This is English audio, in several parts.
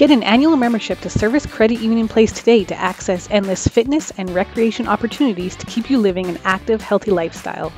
Get an annual membership to Servus Credit Union Place today to access endless fitness and recreation opportunities to keep you living an active, healthy lifestyle.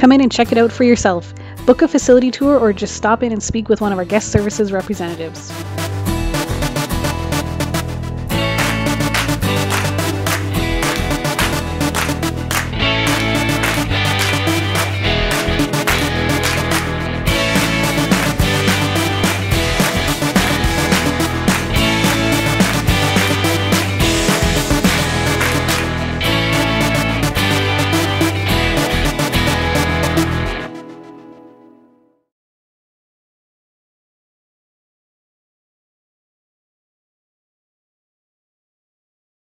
Come in and check it out for yourself. Book a facility tour or just stop in and speak with one of our guest services representatives.